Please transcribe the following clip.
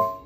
you